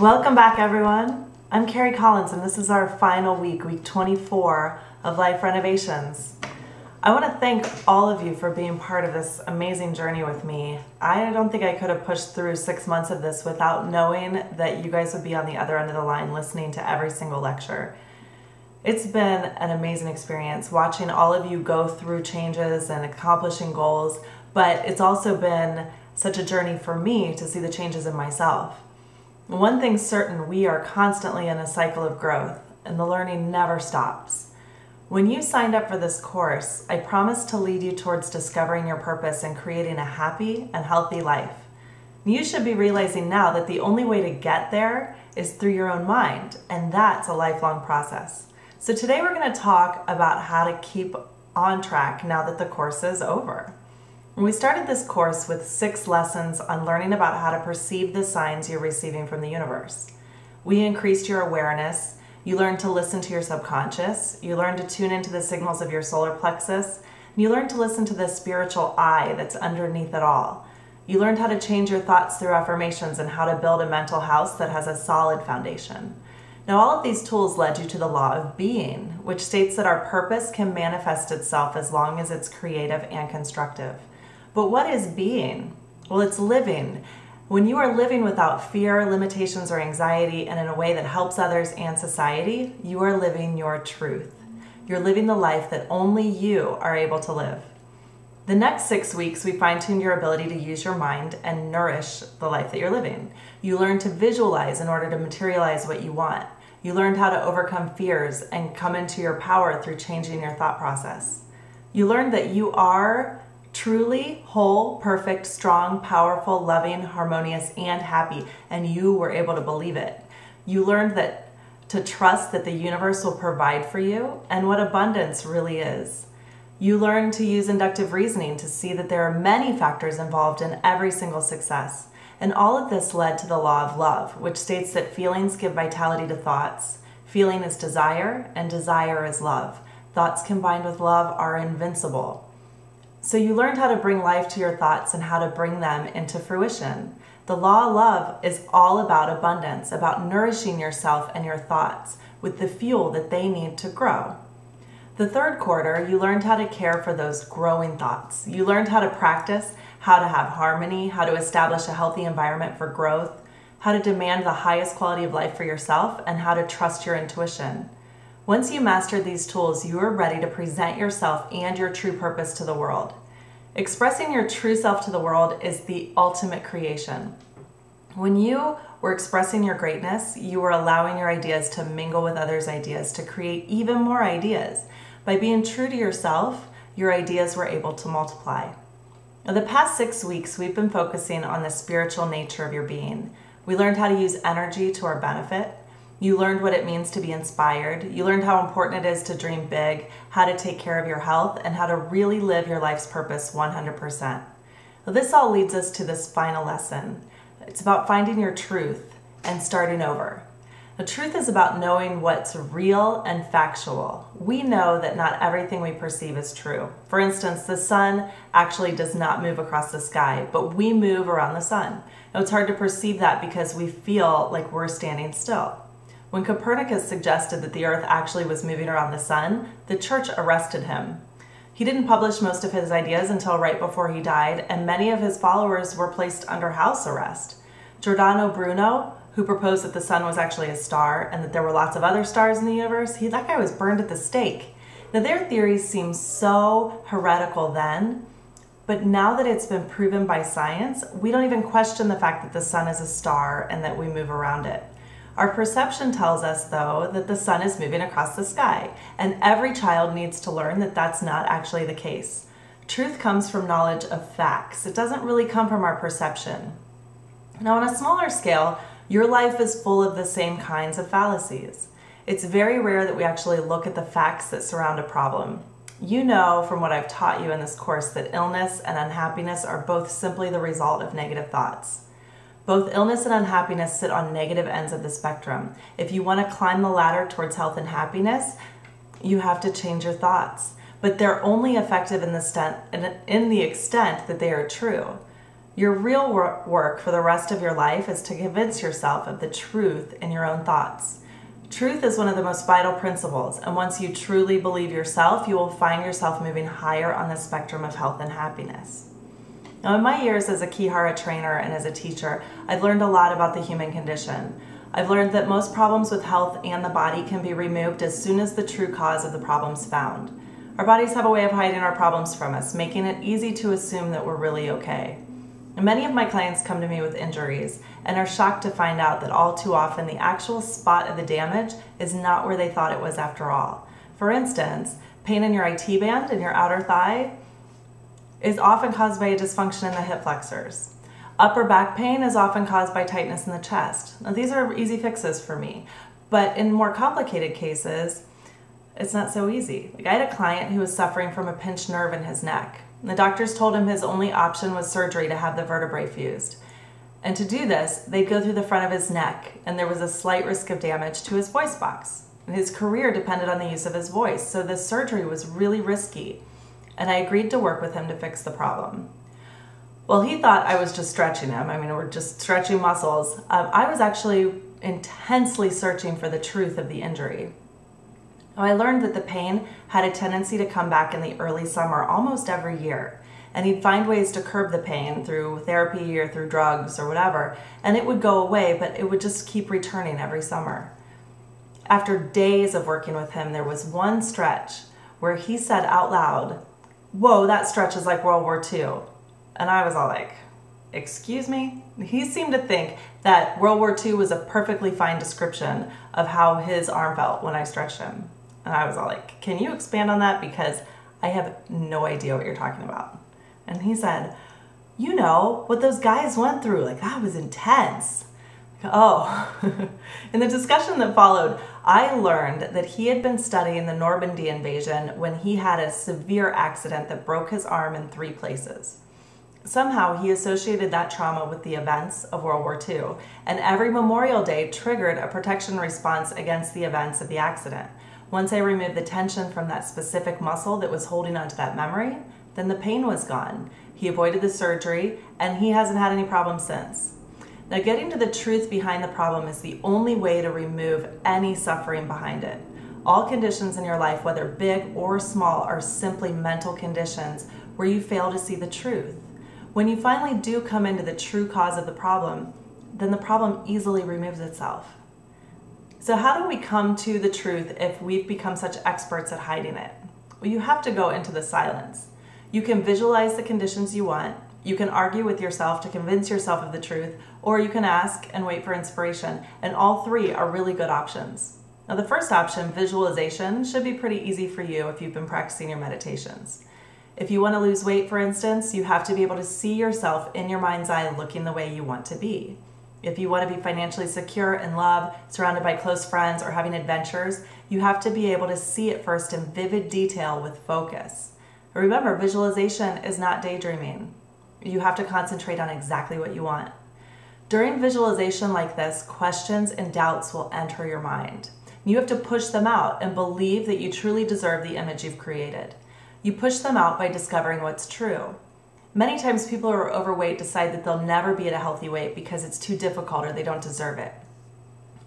Welcome back, everyone. I'm Carrie Collins, and this is our final week, week 24 of Life Renovations. I want to thank all of you for being part of this amazing journey with me. I don't think I could have pushed through six months of this without knowing that you guys would be on the other end of the line listening to every single lecture. It's been an amazing experience watching all of you go through changes and accomplishing goals, but it's also been such a journey for me to see the changes in myself. One thing's certain we are constantly in a cycle of growth, and the learning never stops. When you signed up for this course, I promised to lead you towards discovering your purpose and creating a happy and healthy life. You should be realizing now that the only way to get there is through your own mind, and that's a lifelong process. So, today we're going to talk about how to keep on track now that the course is over. We started this course with six lessons on learning about how to perceive the signs you're receiving from the universe. We increased your awareness. You learned to listen to your subconscious. You learned to tune into the signals of your solar plexus. And you learned to listen to the spiritual eye that's underneath it all. You learned how to change your thoughts through affirmations and how to build a mental house that has a solid foundation. Now, all of these tools led you to the law of being, which states that our purpose can manifest itself as long as it's creative and constructive. But what is being? Well, it's living. When you are living without fear, limitations, or anxiety, and in a way that helps others and society, you are living your truth. You're living the life that only you are able to live. The next six weeks, we fine tune your ability to use your mind and nourish the life that you're living. You learn to visualize in order to materialize what you want. You learned how to overcome fears and come into your power through changing your thought process. You learned that you are truly whole, perfect, strong, powerful, loving, harmonious, and happy, and you were able to believe it. You learned that to trust that the universe will provide for you and what abundance really is. You learn to use inductive reasoning to see that there are many factors involved in every single success. And all of this led to the law of love, which states that feelings give vitality to thoughts. Feeling is desire, and desire is love. Thoughts combined with love are invincible. So you learned how to bring life to your thoughts and how to bring them into fruition. The law of love is all about abundance, about nourishing yourself and your thoughts with the fuel that they need to grow. The third quarter, you learned how to care for those growing thoughts. You learned how to practice, how to have harmony, how to establish a healthy environment for growth, how to demand the highest quality of life for yourself, and how to trust your intuition. Once you master these tools, you are ready to present yourself and your true purpose to the world. Expressing your true self to the world is the ultimate creation. When you were expressing your greatness, you were allowing your ideas to mingle with others' ideas to create even more ideas. By being true to yourself, your ideas were able to multiply. In the past six weeks, we've been focusing on the spiritual nature of your being. We learned how to use energy to our benefit. You learned what it means to be inspired. You learned how important it is to dream big, how to take care of your health, and how to really live your life's purpose 100%. Well, this all leads us to this final lesson. It's about finding your truth and starting over. The truth is about knowing what's real and factual. We know that not everything we perceive is true. For instance, the sun actually does not move across the sky, but we move around the sun. Now, it's hard to perceive that because we feel like we're standing still. When Copernicus suggested that the Earth actually was moving around the sun, the church arrested him. He didn't publish most of his ideas until right before he died, and many of his followers were placed under house arrest. Giordano Bruno, who proposed that the sun was actually a star and that there were lots of other stars in the universe, he, that guy was burned at the stake. Now, their theories seemed so heretical then, but now that it's been proven by science, we don't even question the fact that the sun is a star and that we move around it. Our perception tells us, though, that the sun is moving across the sky, and every child needs to learn that that's not actually the case. Truth comes from knowledge of facts, it doesn't really come from our perception. Now, on a smaller scale, your life is full of the same kinds of fallacies. It's very rare that we actually look at the facts that surround a problem. You know from what I've taught you in this course that illness and unhappiness are both simply the result of negative thoughts. Both illness and unhappiness sit on negative ends of the spectrum. If you want to climb the ladder towards health and happiness, you have to change your thoughts. But they're only effective in the, extent, in the extent that they are true. Your real work for the rest of your life is to convince yourself of the truth in your own thoughts. Truth is one of the most vital principles, and once you truly believe yourself, you will find yourself moving higher on the spectrum of health and happiness. Now, in my years as a Kihara trainer and as a teacher, I've learned a lot about the human condition. I've learned that most problems with health and the body can be removed as soon as the true cause of the problem's found. Our bodies have a way of hiding our problems from us, making it easy to assume that we're really okay. And many of my clients come to me with injuries and are shocked to find out that all too often the actual spot of the damage is not where they thought it was after all. For instance, pain in your IT band in your outer thigh is often caused by a dysfunction in the hip flexors. Upper back pain is often caused by tightness in the chest. Now, these are easy fixes for me, but in more complicated cases, it's not so easy. Like I had a client who was suffering from a pinched nerve in his neck. The doctors told him his only option was surgery to have the vertebrae fused. And to do this, they'd go through the front of his neck, and there was a slight risk of damage to his voice box. And his career depended on the use of his voice, so this surgery was really risky. And I agreed to work with him to fix the problem. Well, he thought I was just stretching him. I mean, we're just stretching muscles. Um, I was actually intensely searching for the truth of the injury. I learned that the pain had a tendency to come back in the early summer almost every year. And he'd find ways to curb the pain through therapy or through drugs or whatever, and it would go away, but it would just keep returning every summer. After days of working with him, there was one stretch where he said out loud, Whoa, that stretch is like World War II. And I was all like, Excuse me? He seemed to think that World War II was a perfectly fine description of how his arm felt when I stretched him. And I was all like, Can you expand on that? Because I have no idea what you're talking about. And he said, You know what those guys went through. Like, that was intense. Oh, in the discussion that followed, I learned that he had been studying the Normandy invasion when he had a severe accident that broke his arm in three places. Somehow he associated that trauma with the events of World War II, and every Memorial Day triggered a protection response against the events of the accident. Once I removed the tension from that specific muscle that was holding onto that memory, then the pain was gone. He avoided the surgery, and he hasn't had any problems since. Now, getting to the truth behind the problem is the only way to remove any suffering behind it. All conditions in your life, whether big or small, are simply mental conditions where you fail to see the truth. When you finally do come into the true cause of the problem, then the problem easily removes itself. So, how do we come to the truth if we've become such experts at hiding it? Well, you have to go into the silence. You can visualize the conditions you want, you can argue with yourself to convince yourself of the truth, or you can ask and wait for inspiration. And all three are really good options. Now, the first option, visualization, should be pretty easy for you if you've been practicing your meditations. If you want to lose weight, for instance, you have to be able to see yourself in your mind's eye looking the way you want to be. If you want to be financially secure in love, surrounded by close friends, or having adventures, you have to be able to see it first in vivid detail with focus. Remember, visualization is not daydreaming. You have to concentrate on exactly what you want. During visualization like this, questions and doubts will enter your mind. You have to push them out and believe that you truly deserve the image you've created. You push them out by discovering what's true. Many times people who are overweight decide that they'll never be at a healthy weight because it's too difficult or they don't deserve it.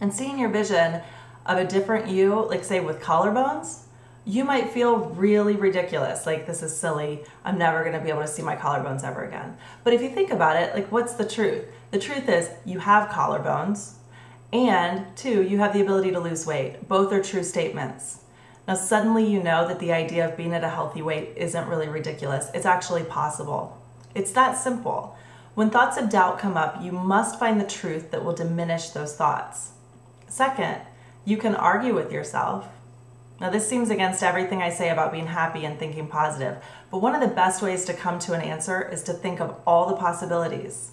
And seeing your vision of a different you, like say with collarbones, you might feel really ridiculous. Like, this is silly. I'm never going to be able to see my collarbones ever again. But if you think about it, like, what's the truth? The truth is, you have collarbones, and two, you have the ability to lose weight. Both are true statements. Now, suddenly you know that the idea of being at a healthy weight isn't really ridiculous. It's actually possible. It's that simple. When thoughts of doubt come up, you must find the truth that will diminish those thoughts. Second, you can argue with yourself. Now, this seems against everything I say about being happy and thinking positive, but one of the best ways to come to an answer is to think of all the possibilities.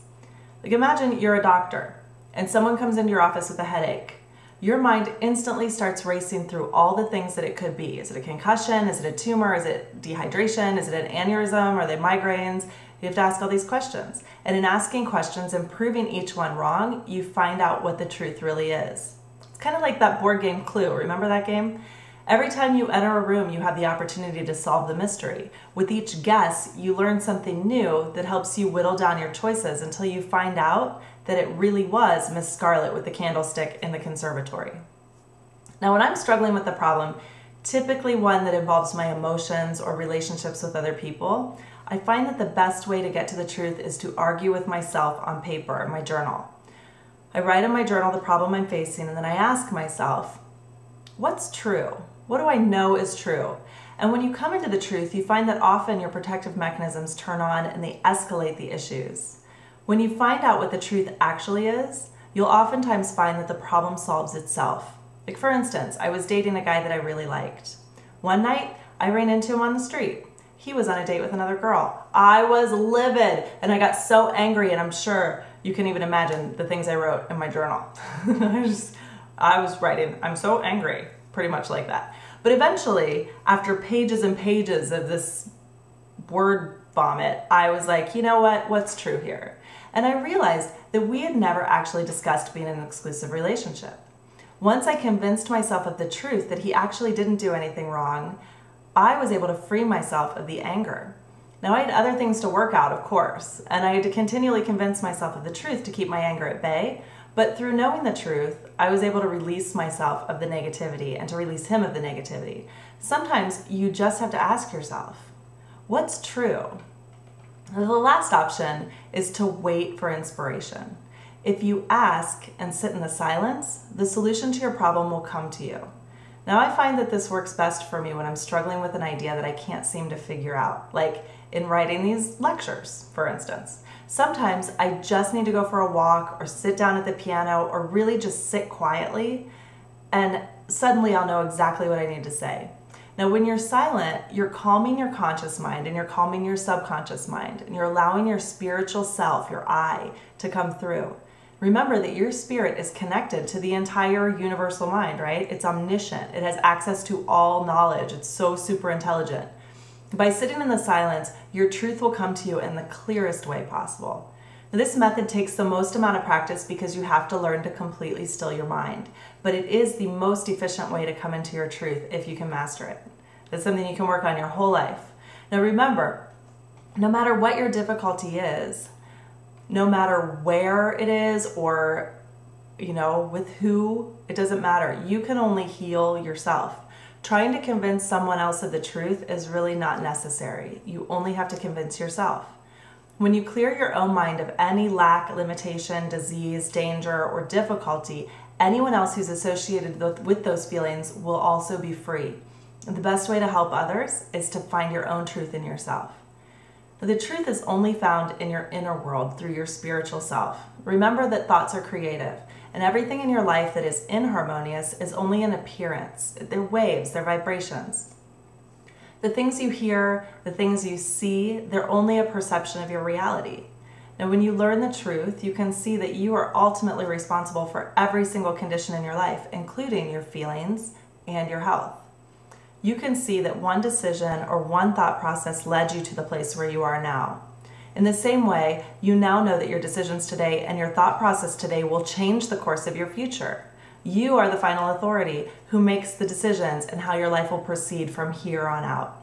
Like, imagine you're a doctor and someone comes into your office with a headache your mind instantly starts racing through all the things that it could be. Is it a concussion? Is it a tumor? Is it dehydration? Is it an aneurysm? Are they migraines? You have to ask all these questions. And in asking questions and proving each one wrong, you find out what the truth really is. It's kind of like that board game Clue. Remember that game? Every time you enter a room, you have the opportunity to solve the mystery. With each guess, you learn something new that helps you whittle down your choices until you find out that it really was Miss Scarlet with the candlestick in the conservatory. Now, when I'm struggling with a problem, typically one that involves my emotions or relationships with other people, I find that the best way to get to the truth is to argue with myself on paper my journal. I write in my journal the problem I'm facing and then I ask myself, what's true? What do I know is true? And when you come into the truth, you find that often your protective mechanisms turn on and they escalate the issues. When you find out what the truth actually is, you'll oftentimes find that the problem solves itself. Like, for instance, I was dating a guy that I really liked. One night, I ran into him on the street. He was on a date with another girl. I was livid and I got so angry, and I'm sure you can even imagine the things I wrote in my journal. I, just, I was writing, I'm so angry, pretty much like that. But eventually, after pages and pages of this word vomit, I was like, you know what? What's true here? And I realized that we had never actually discussed being in an exclusive relationship. Once I convinced myself of the truth that he actually didn't do anything wrong, I was able to free myself of the anger. Now, I had other things to work out, of course, and I had to continually convince myself of the truth to keep my anger at bay. But through knowing the truth, I was able to release myself of the negativity and to release him of the negativity. Sometimes you just have to ask yourself, what's true? The last option is to wait for inspiration. If you ask and sit in the silence, the solution to your problem will come to you. Now, I find that this works best for me when I'm struggling with an idea that I can't seem to figure out, like in writing these lectures, for instance. Sometimes I just need to go for a walk or sit down at the piano or really just sit quietly, and suddenly I'll know exactly what I need to say. Now, when you're silent, you're calming your conscious mind and you're calming your subconscious mind, and you're allowing your spiritual self, your I, to come through. Remember that your spirit is connected to the entire universal mind, right? It's omniscient. It has access to all knowledge. It's so super intelligent. By sitting in the silence, your truth will come to you in the clearest way possible. Now, this method takes the most amount of practice because you have to learn to completely still your mind, but it is the most efficient way to come into your truth if you can master it. That's something you can work on your whole life. Now, remember, no matter what your difficulty is, no matter where it is or you know with who it doesn't matter you can only heal yourself trying to convince someone else of the truth is really not necessary. You only have to convince yourself. When you clear your own mind of any lack limitation disease danger or difficulty anyone else who's associated with those feelings will also be free. The best way to help others is to find your own truth in yourself. The truth is only found in your inner world through your spiritual self. Remember that thoughts are creative, and everything in your life that is inharmonious is only an appearance. They're waves, they're vibrations. The things you hear, the things you see, they're only a perception of your reality. Now, when you learn the truth, you can see that you are ultimately responsible for every single condition in your life, including your feelings and your health you can see that one decision or one thought process led you to the place where you are now. In the same way, you now know that your decisions today and your thought process today will change the course of your future. You are the final authority who makes the decisions and how your life will proceed from here on out.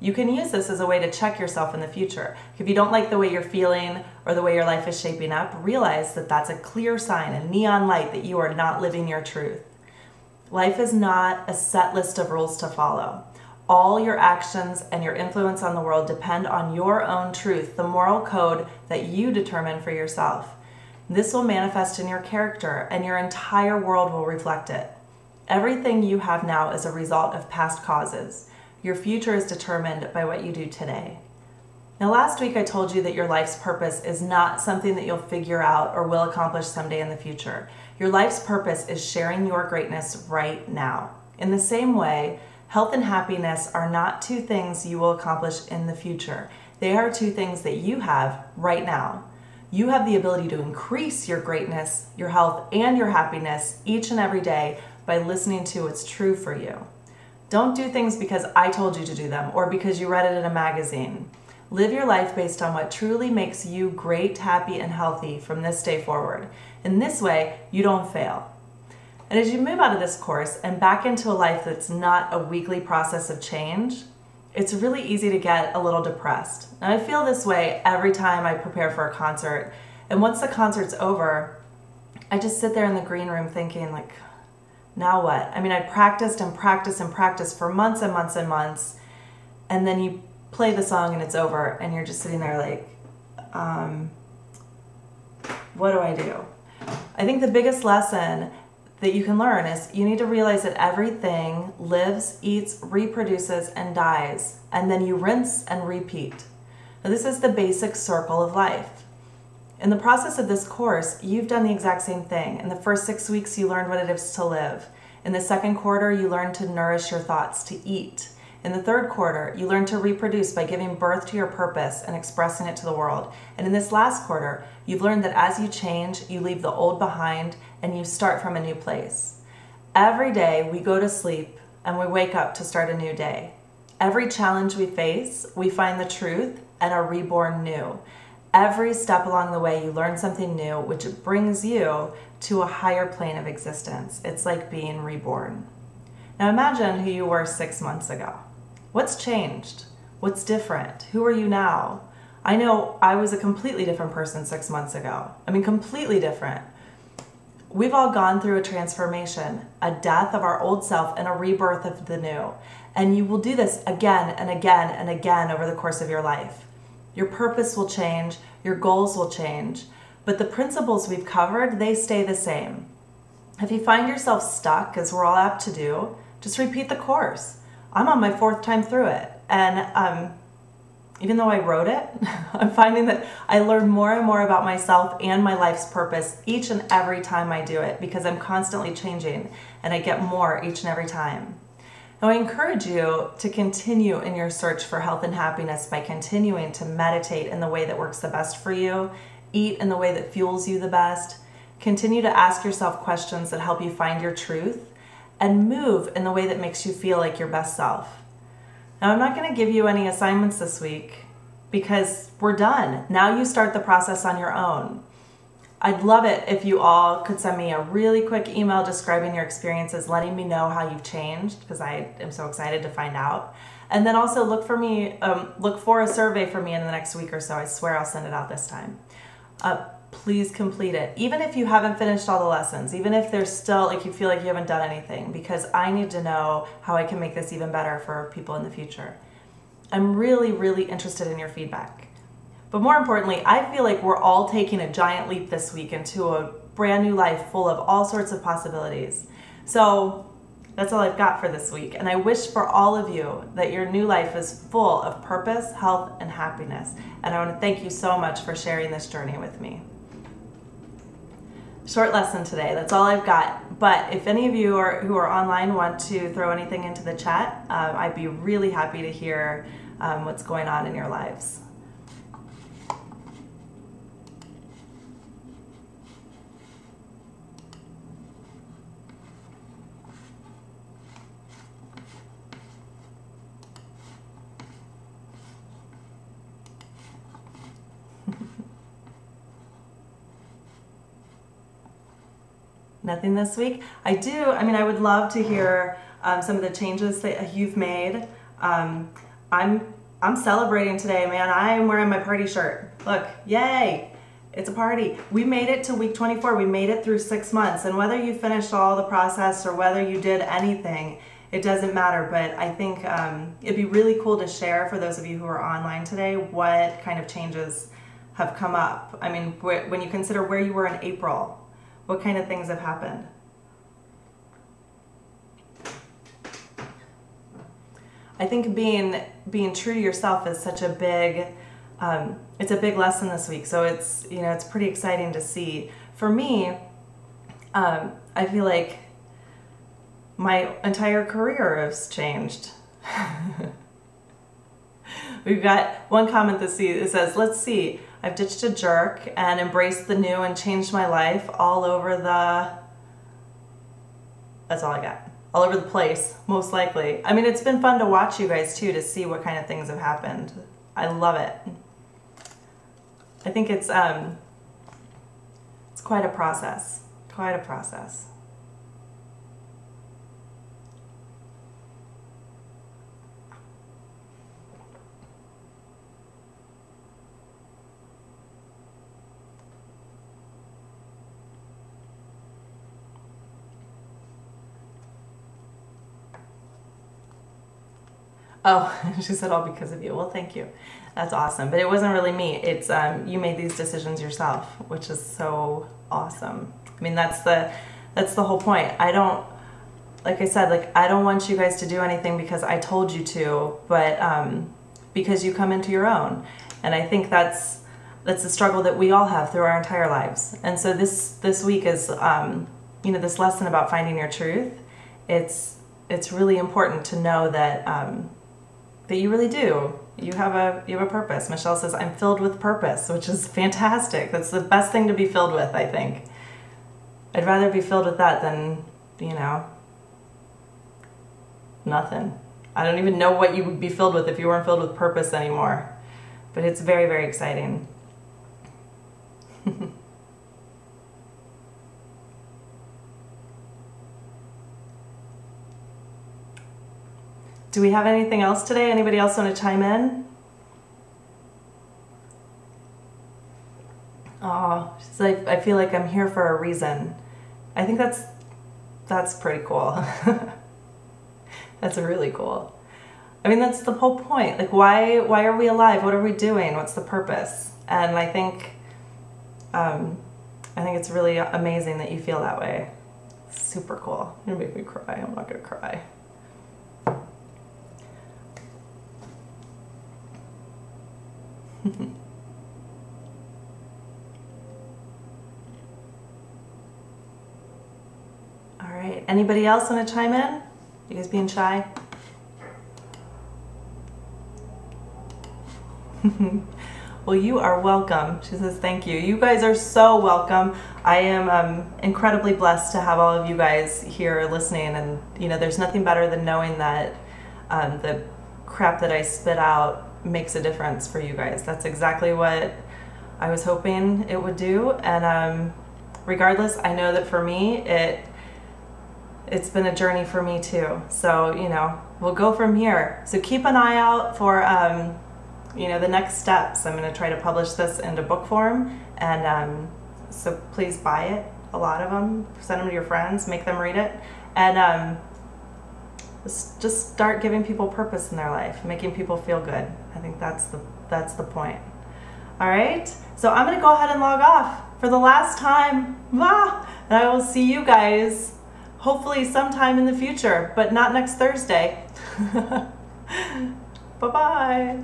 You can use this as a way to check yourself in the future. If you don't like the way you're feeling or the way your life is shaping up, realize that that's a clear sign, a neon light that you are not living your truth. Life is not a set list of rules to follow. All your actions and your influence on the world depend on your own truth, the moral code that you determine for yourself. This will manifest in your character, and your entire world will reflect it. Everything you have now is a result of past causes. Your future is determined by what you do today. Now, last week I told you that your life's purpose is not something that you'll figure out or will accomplish someday in the future. Your life's purpose is sharing your greatness right now. In the same way, health and happiness are not two things you will accomplish in the future. They are two things that you have right now. You have the ability to increase your greatness, your health, and your happiness each and every day by listening to what's true for you. Don't do things because I told you to do them or because you read it in a magazine. Live your life based on what truly makes you great, happy, and healthy from this day forward. In this way, you don't fail. And as you move out of this course and back into a life that's not a weekly process of change, it's really easy to get a little depressed. And I feel this way every time I prepare for a concert. And once the concert's over, I just sit there in the green room thinking, like, now what? I mean, I practiced and practiced and practiced for months and months and months. And then you play the song and it's over, and you're just sitting there like, um, what do I do? I think the biggest lesson that you can learn is you need to realize that everything lives, eats, reproduces, and dies, and then you rinse and repeat. Now, this is the basic circle of life. In the process of this course, you've done the exact same thing. In the first six weeks, you learned what it is to live. In the second quarter, you learned to nourish your thoughts, to eat. In the third quarter, you learn to reproduce by giving birth to your purpose and expressing it to the world. And in this last quarter, you've learned that as you change, you leave the old behind and you start from a new place. Every day, we go to sleep and we wake up to start a new day. Every challenge we face, we find the truth and are reborn new. Every step along the way, you learn something new, which brings you to a higher plane of existence. It's like being reborn. Now imagine who you were six months ago. What's changed? What's different? Who are you now? I know I was a completely different person six months ago. I mean, completely different. We've all gone through a transformation, a death of our old self and a rebirth of the new. And you will do this again and again and again over the course of your life. Your purpose will change, your goals will change, but the principles we've covered, they stay the same. If you find yourself stuck, as we're all apt to do, just repeat the course. I'm on my fourth time through it. And um, even though I wrote it, I'm finding that I learn more and more about myself and my life's purpose each and every time I do it because I'm constantly changing and I get more each and every time. Now, I encourage you to continue in your search for health and happiness by continuing to meditate in the way that works the best for you, eat in the way that fuels you the best, continue to ask yourself questions that help you find your truth, and move in the way that makes you feel like your best self. Now, I'm not going to give you any assignments this week because we're done. Now you start the process on your own. I'd love it if you all could send me a really quick email describing your experiences, letting me know how you've changed because I am so excited to find out. And then also look for me, um, look for a survey for me in the next week or so. I swear I'll send it out this time. Uh, please complete it. Even if you haven't finished all the lessons, even if there's still like you feel like you haven't done anything, because I need to know how I can make this even better for people in the future. I'm really, really interested in your feedback. But more importantly, I feel like we're all taking a giant leap this week into a brand new life full of all sorts of possibilities. So that's all I've got for this week. And I wish for all of you that your new life is full of purpose, health, and happiness. And I want to thank you so much for sharing this journey with me short lesson today. That's all I've got. But if any of you are, who are online want to throw anything into the chat, um, I'd be really happy to hear um, what's going on in your lives. Nothing this week. I do, I mean, I would love to hear um, some of the changes that you've made. Um, I'm, I'm celebrating today, man. I am wearing my party shirt. Look, yay. It's a party. We made it to week 24. We made it through six months. And whether you finished all the process or whether you did anything, it doesn't matter. But I think um, it'd be really cool to share for those of you who are online today what kind of changes have come up. I mean, when you consider where you were in April what kind of things have happened? I think being being true to yourself is such a big um, it's a big lesson this week. So it's you know it's pretty exciting to see. For me, um, I feel like my entire career has changed. We've got one comment that says, "Let's see. I've ditched a jerk and embraced the new and changed my life all over the. That's all I got. All over the place, most likely. I mean, it's been fun to watch you guys too to see what kind of things have happened. I love it. I think it's um, it's quite a process. Quite a process. Oh, she said all because of you. Well, thank you. That's awesome. But it wasn't really me. It's um, you made these decisions yourself, which is so awesome. I mean, that's the that's the whole point. I don't like I said, like I don't want you guys to do anything because I told you to, but um, because you come into your own. And I think that's that's a struggle that we all have through our entire lives. And so this this week is um, you know this lesson about finding your truth. It's it's really important to know that um, that you really do. You have a you have a purpose. Michelle says I'm filled with purpose, which is fantastic. That's the best thing to be filled with, I think. I'd rather be filled with that than, you know, nothing. I don't even know what you would be filled with if you weren't filled with purpose anymore. But it's very, very exciting. Do we have anything else today? Anybody else want to chime in? Oh, she's like, I feel like I'm here for a reason. I think that's that's pretty cool. that's really cool. I mean, that's the whole point. Like, why why are we alive? What are we doing? What's the purpose? And I think, um, I think it's really amazing that you feel that way. Super cool. You're gonna make me cry. I'm not gonna cry. All right. Anybody else want to chime in? You guys being shy? well, you are welcome. She says thank you. You guys are so welcome. I am um, incredibly blessed to have all of you guys here listening, and you know, there's nothing better than knowing that um, the crap that I spit out makes a difference for you guys. That's exactly what I was hoping it would do, and um, regardless, I know that for me, it it's been a journey for me too. So you know, we'll go from here. So keep an eye out for um, you know the next steps. I'm going to try to publish this into book form, and um, so please buy it. A lot of them. Send them to your friends. Make them read it, and um, just start giving people purpose in their life, making people feel good. I think that's the that's the point. All right. So I'm to go ahead and log off for the last time. Ah, and I will see you guys hopefully sometime in the future, but not next Thursday. Bye-bye.